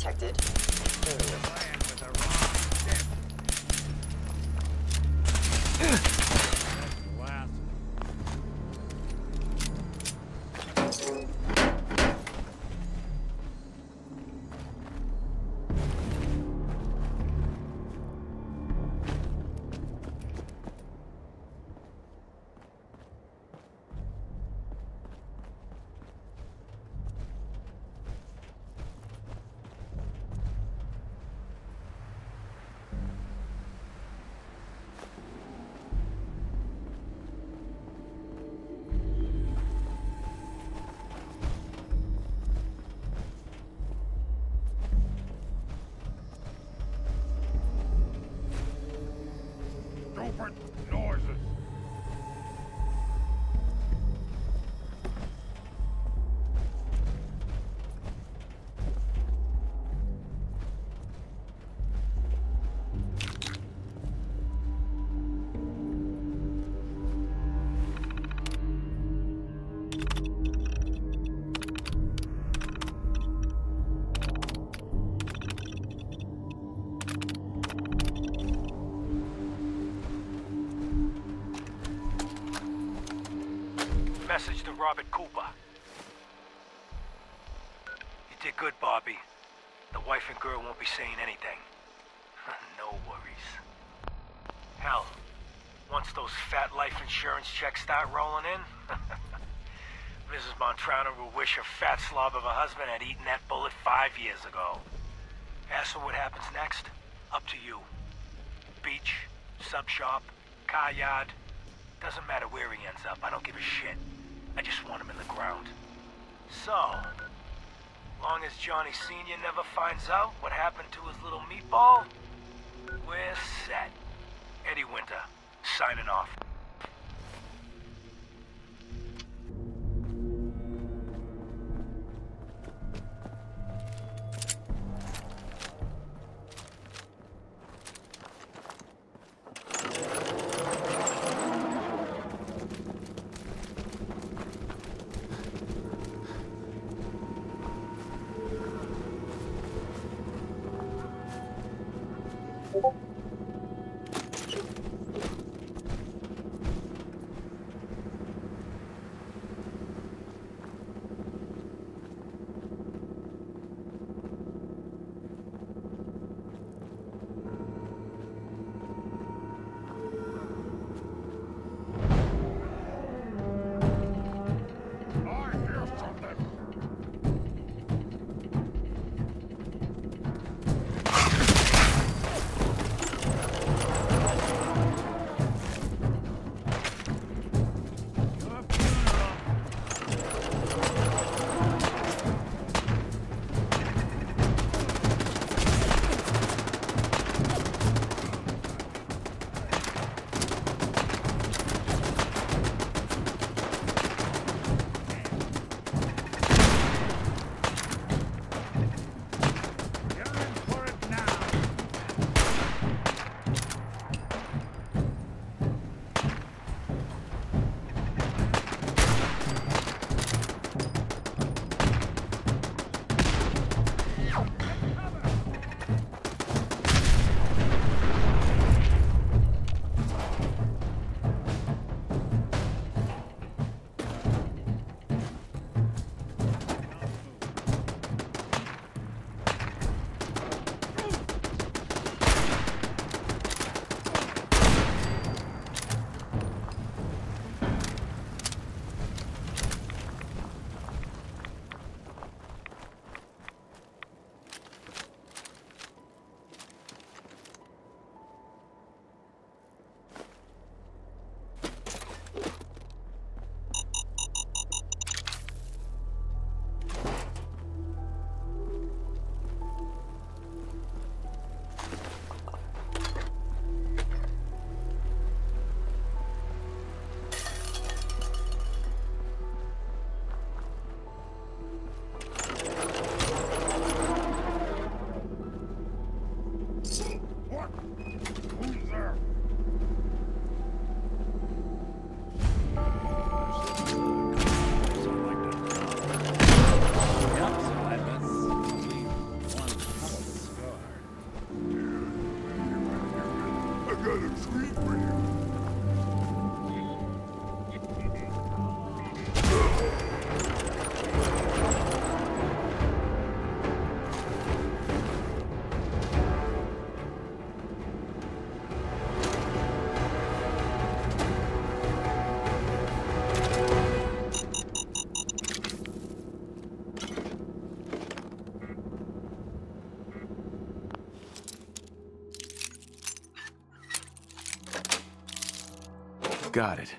detected. Stupid Robert Cooper. You did good, Bobby. The wife and girl won't be saying anything. no worries. Hell, once those fat life insurance checks start rolling in, Mrs. Montrano will wish her fat slob of a husband had eaten that bullet five years ago. As for what happens next, up to you. Beach, sub shop, car yard, doesn't matter where he ends up, I don't give a shit. I just want him in the ground. So, long as Johnny Sr. never finds out what happened to his little meatball, we're set. Eddie Winter, signing off. Got it.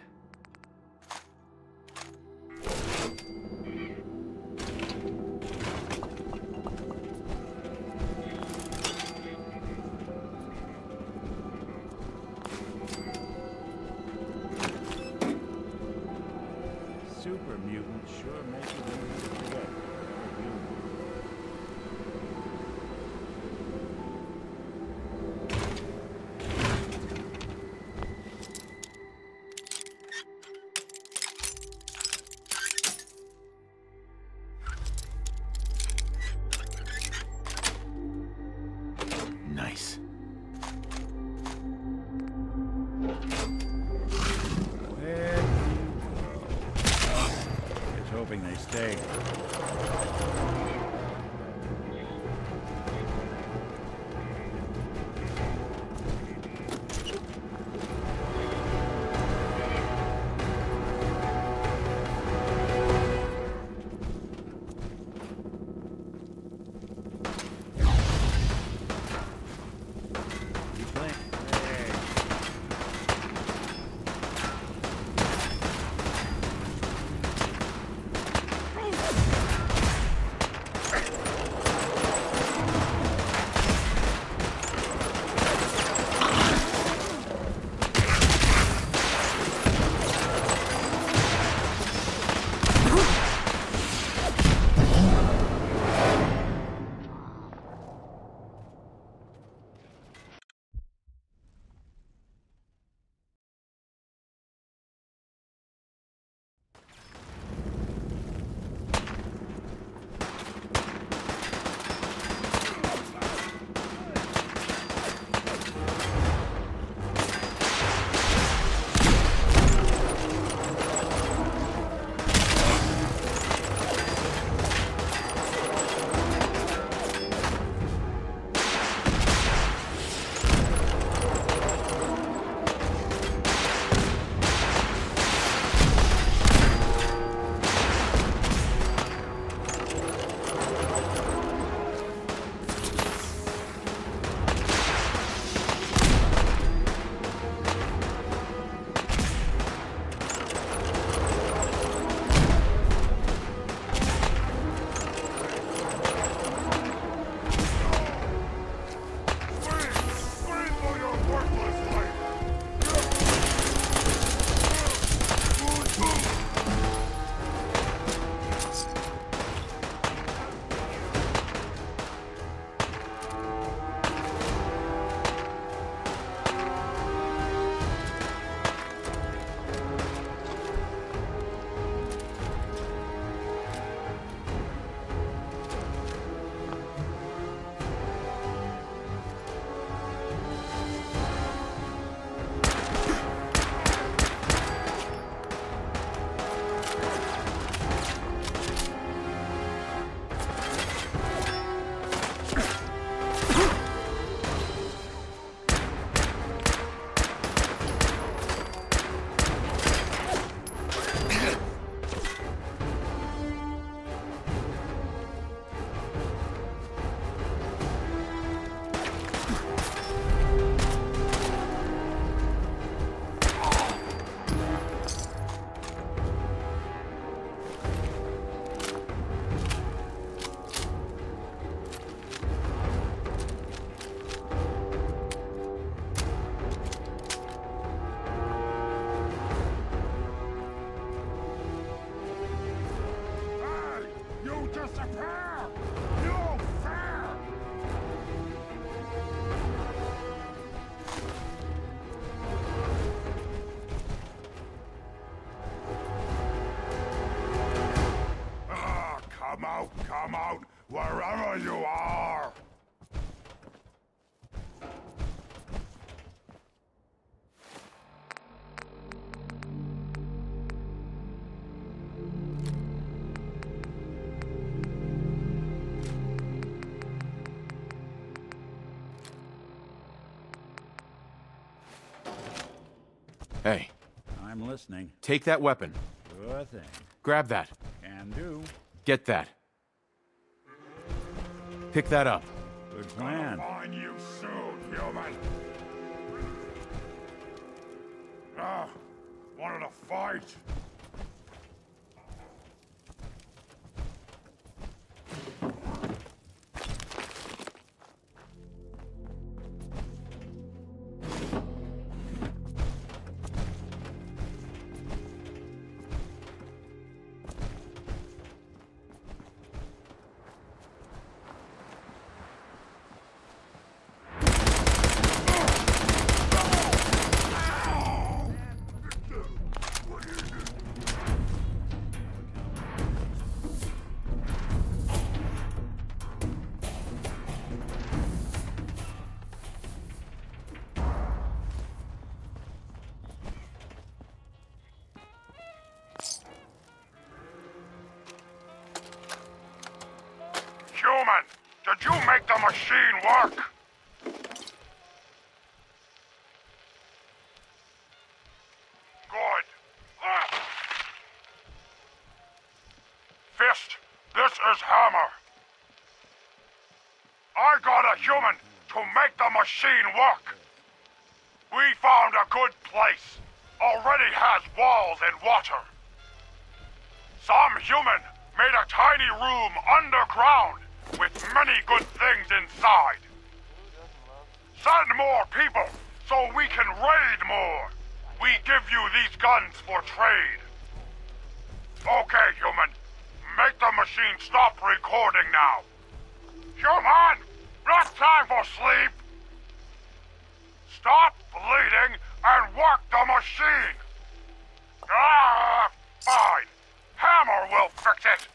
I'm listening. take that weapon. Sure thing. Grab that. Can do. Get that. Pick that up. Good plan. Find you soon, human! Ah, Wanted to fight? Machine work? Good. Fist, this is Hammer. I got a human to make the machine work. We found a good place. Already has walls and water. Some human made a tiny room underground many good things inside. Send more people so we can raid more. We give you these guns for trade. Okay, human. Make the machine stop recording now. Human! Not time for sleep! Stop bleeding and work the machine! Ah, fine. Hammer will fix it.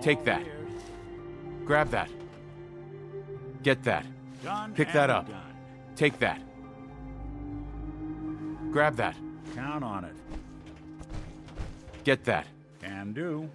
Take that. grab that. Get that. Pick that up. Take that. Grab that. Count on it. Get that. Can do.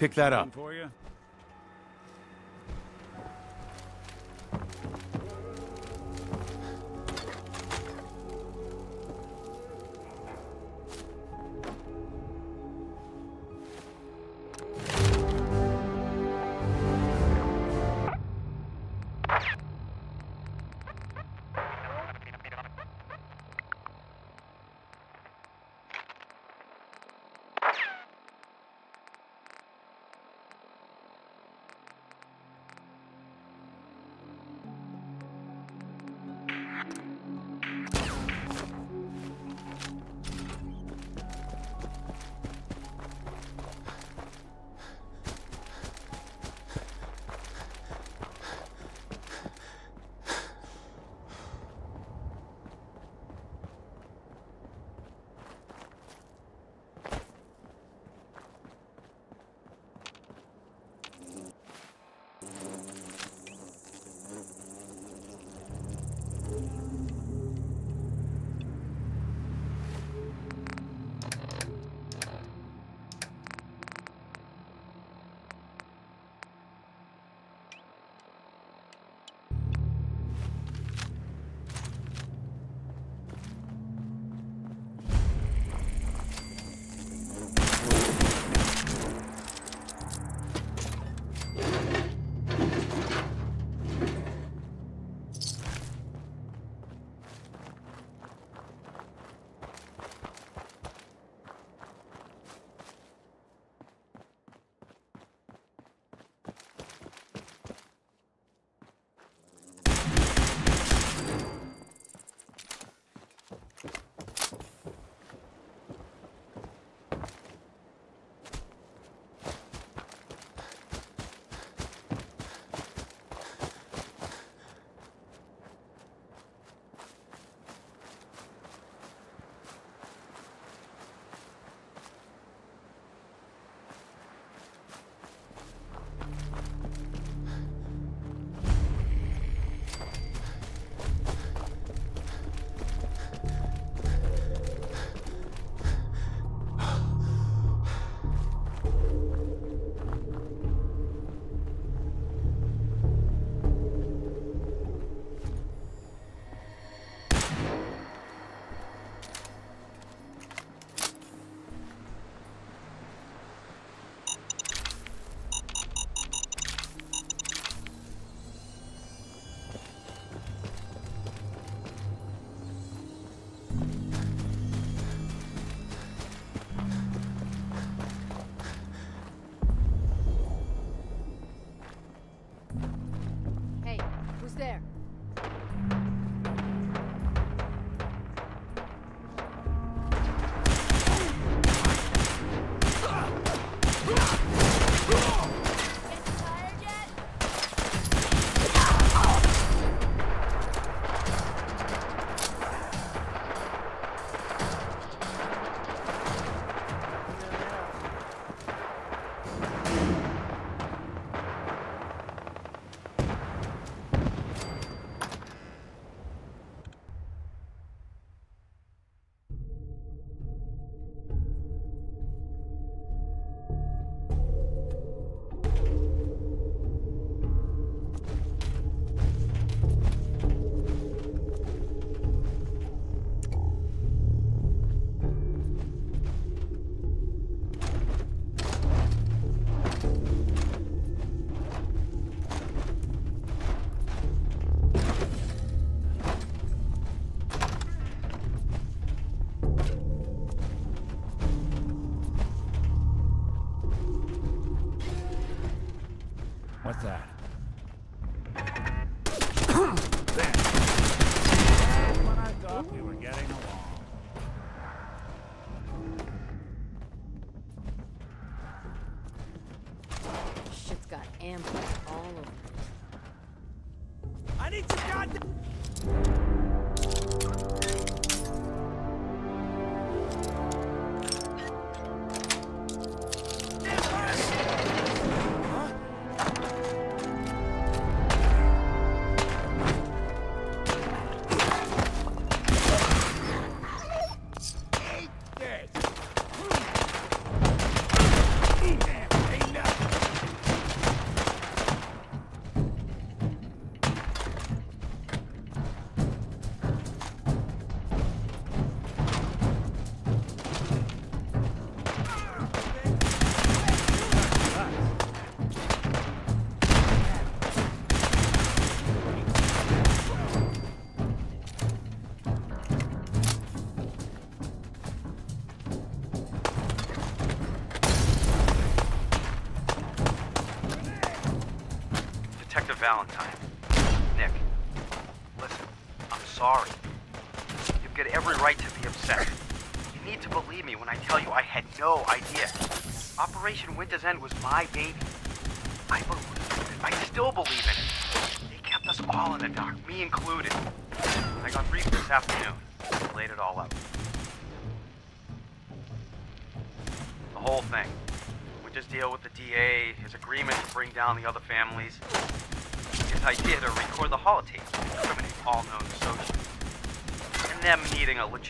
Pick that up.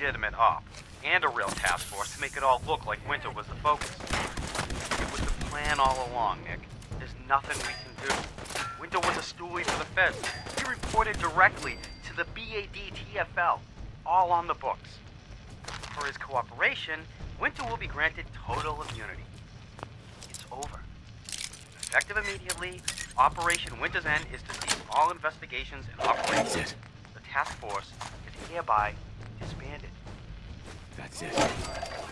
Legitimate op and a real task force to make it all look like Winter was the focus. It was the plan all along, Nick. There's nothing we can do. Winter was a stoolie for the feds. He reported directly to the BAD TFL, all on the books. For his cooperation, Winter will be granted total immunity. It's over. Effective immediately, Operation Winter's End is to cease all investigations and operations. The task force is hereby. That's it.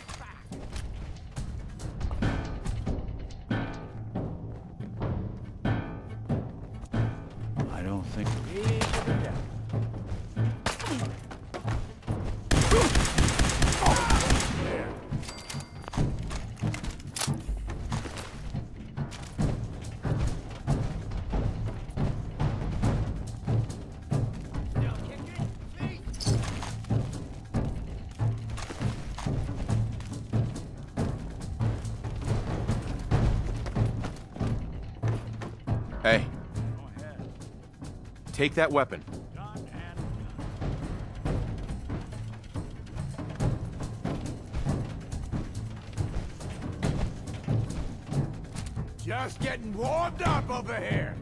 Take that weapon. Just getting warmed up over here.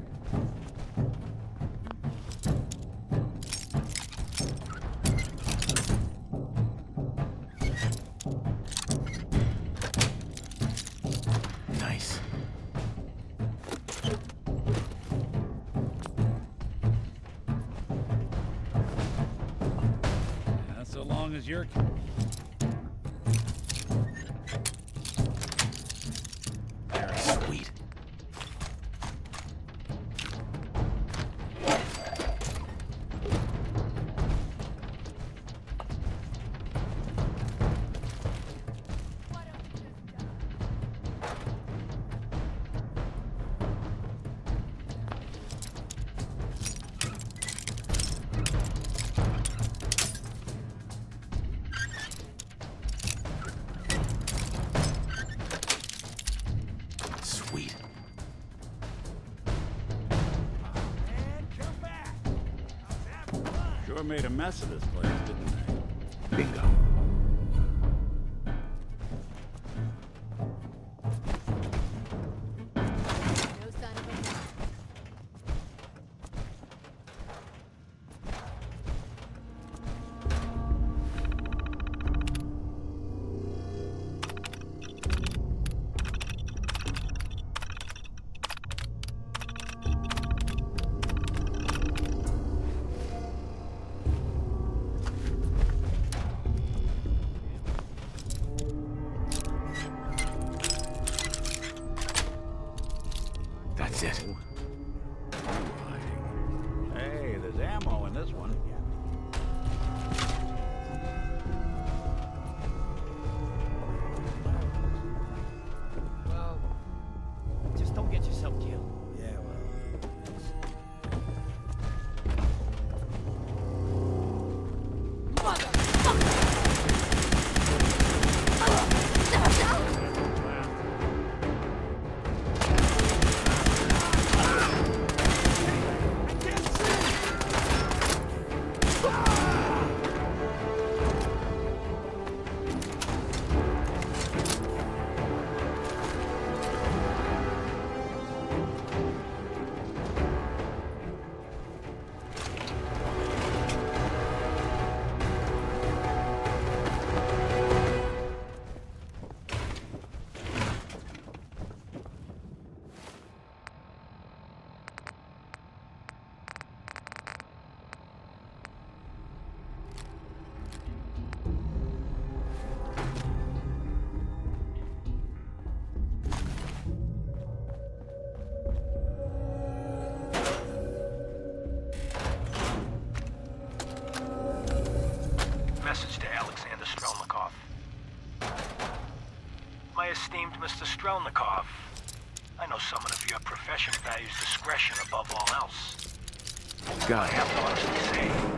So long made a mess of this place, Strelnikov, I know someone of your profession values discretion above all else. I Got it. have to honestly say,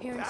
Hearing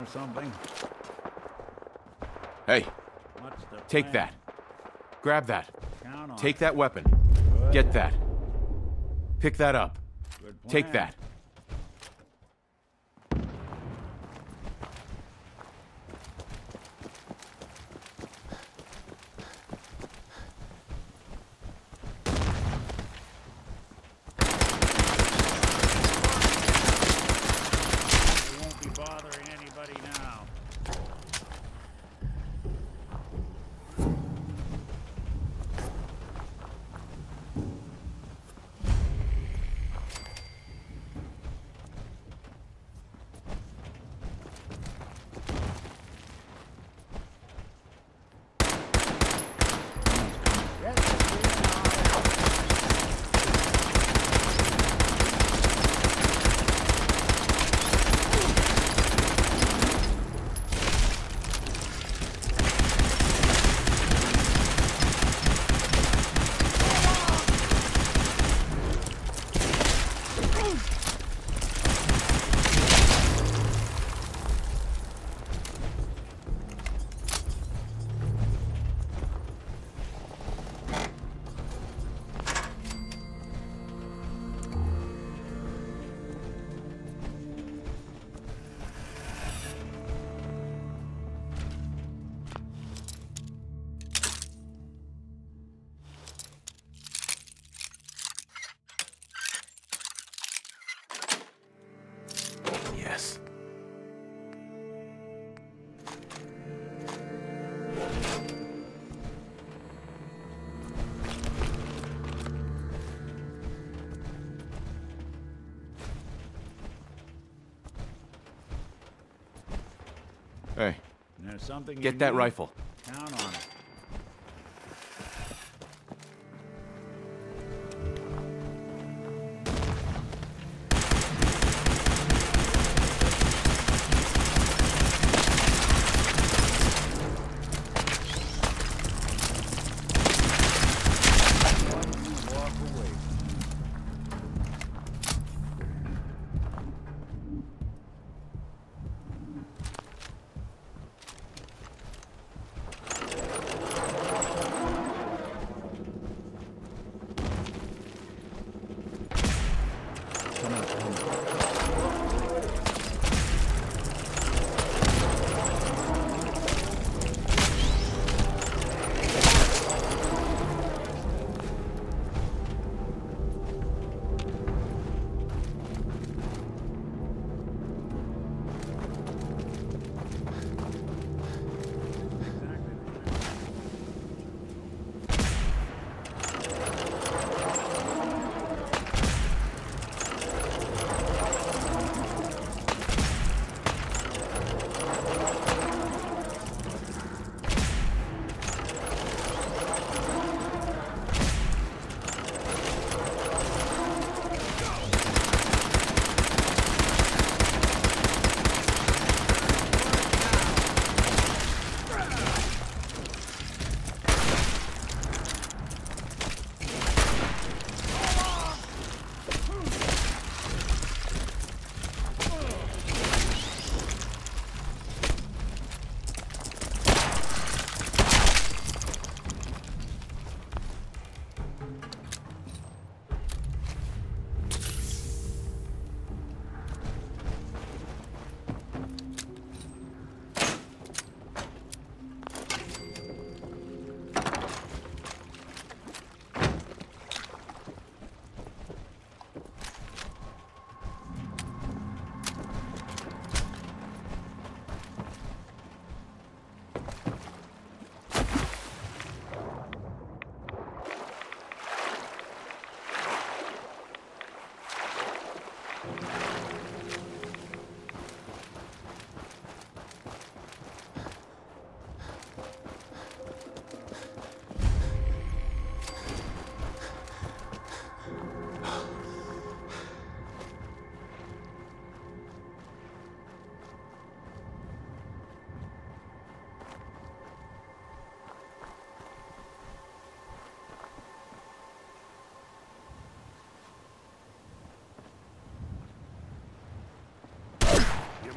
Or something. Hey, take plan? that. Grab that. Take that weapon. Good. Get that. Pick that up. Take that. Yes. Hey, There's something get that need? rifle.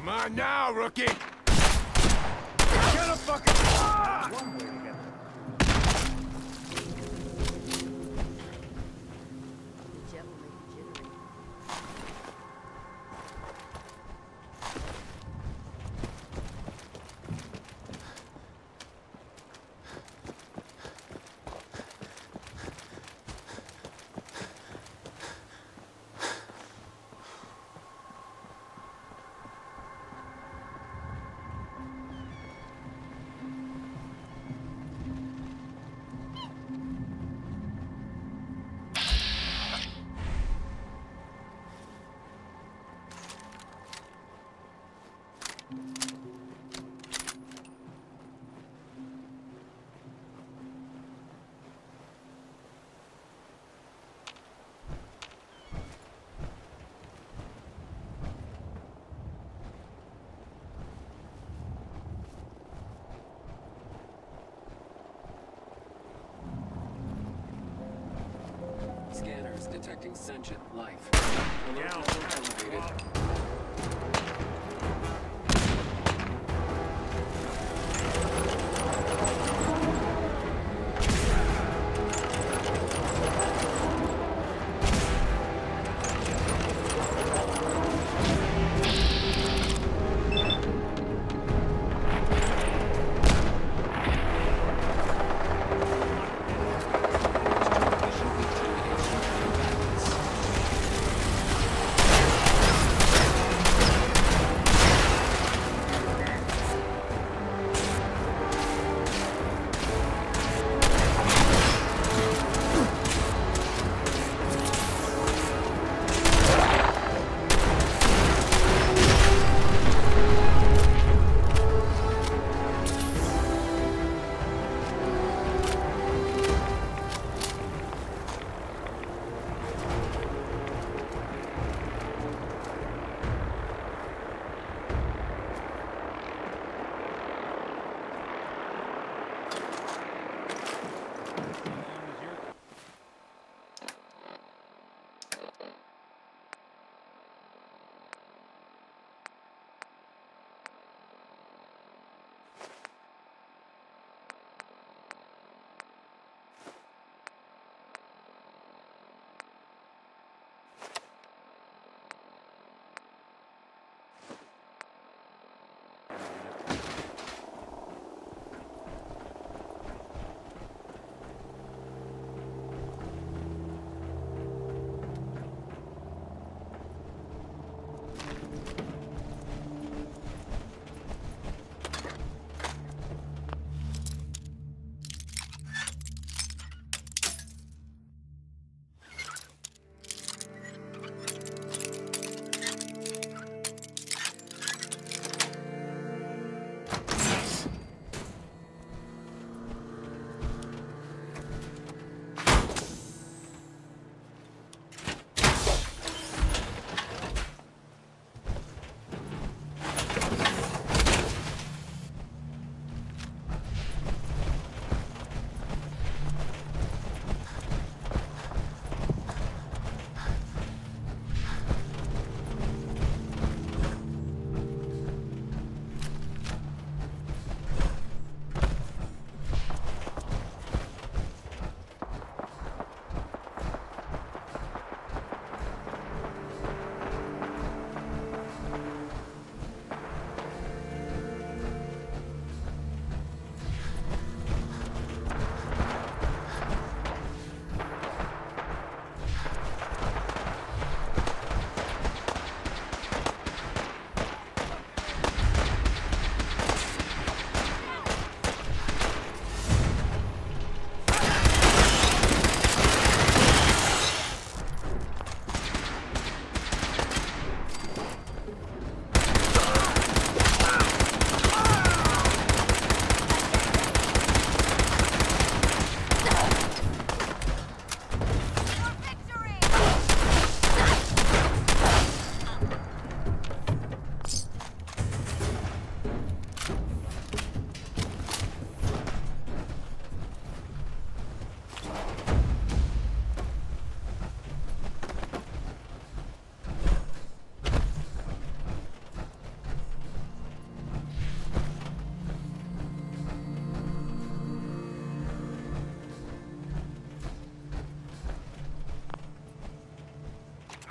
Come on now, rookie! Get a fucking... Ah! Detecting sentient life. Alert level elevated.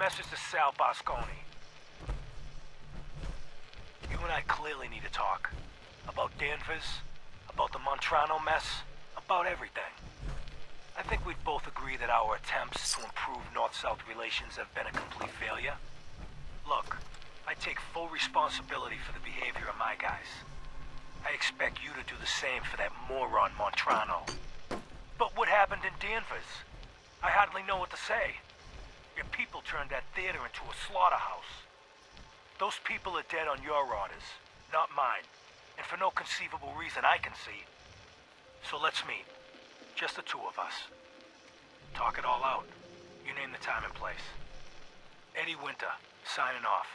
Message to Sal Bosconi. You and I clearly need to talk. About Danvers, about the Montrano mess, about everything. I think we'd both agree that our attempts to improve North-South relations have been a complete failure. Look, I take full responsibility for the behavior of my guys. I expect you to do the same for that moron Montrano. But what happened in Danvers? I hardly know what to say. People turned that theater into a slaughterhouse. Those people are dead on your orders, not mine. And for no conceivable reason I can see. So let's meet. Just the two of us. Talk it all out. You name the time and place. Eddie Winter, signing off.